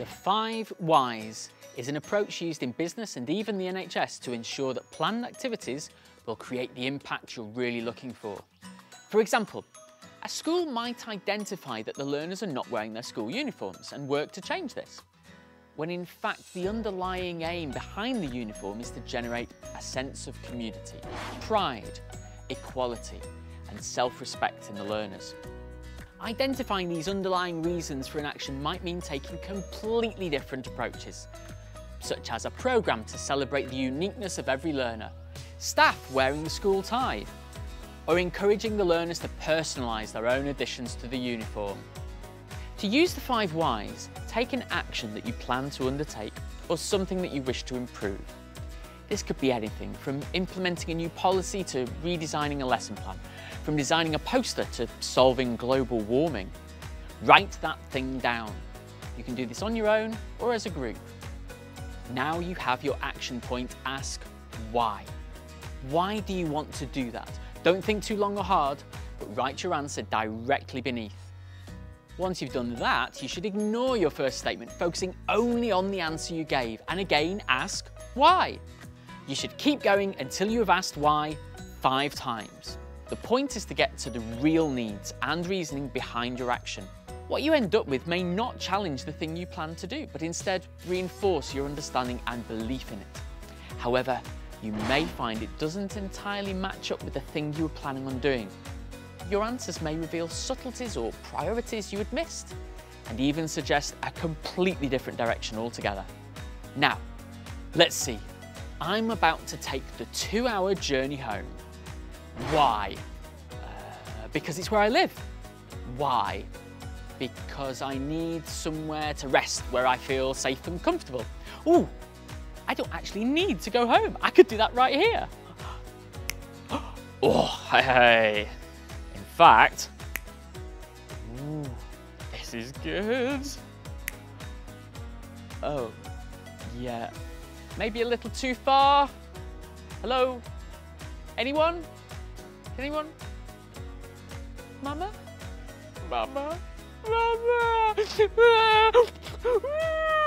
The five whys is an approach used in business and even the NHS to ensure that planned activities will create the impact you're really looking for. For example, a school might identify that the learners are not wearing their school uniforms and work to change this, when in fact the underlying aim behind the uniform is to generate a sense of community, pride, equality and self-respect in the learners. Identifying these underlying reasons for an action might mean taking completely different approaches, such as a programme to celebrate the uniqueness of every learner, staff wearing the school tie, or encouraging the learners to personalise their own additions to the uniform. To use the five whys, take an action that you plan to undertake or something that you wish to improve. This could be anything from implementing a new policy to redesigning a lesson plan, from designing a poster to solving global warming. Write that thing down. You can do this on your own or as a group. Now you have your action point, ask why. Why do you want to do that? Don't think too long or hard, but write your answer directly beneath. Once you've done that, you should ignore your first statement, focusing only on the answer you gave, and again ask why. You should keep going until you have asked why five times. The point is to get to the real needs and reasoning behind your action. What you end up with may not challenge the thing you plan to do, but instead reinforce your understanding and belief in it. However, you may find it doesn't entirely match up with the thing you were planning on doing. Your answers may reveal subtleties or priorities you had missed, and even suggest a completely different direction altogether. Now, let's see. I'm about to take the two hour journey home. Why? Uh, because it's where I live. Why? Because I need somewhere to rest where I feel safe and comfortable. Oh, I don't actually need to go home. I could do that right here. Oh, hey. In fact, ooh, this is good. Oh, yeah. Maybe a little too far. Hello? Anyone? Anyone? Mama? Mama? Mama?